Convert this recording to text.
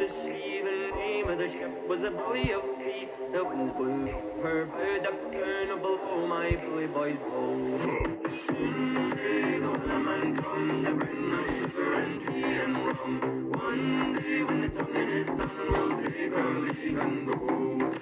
to see the name of the ship was a Billy of Tea The winds blew Her bird up turned below my bully boy's bow. Soon the and rum. One day when the time is done, we'll take our leave and go.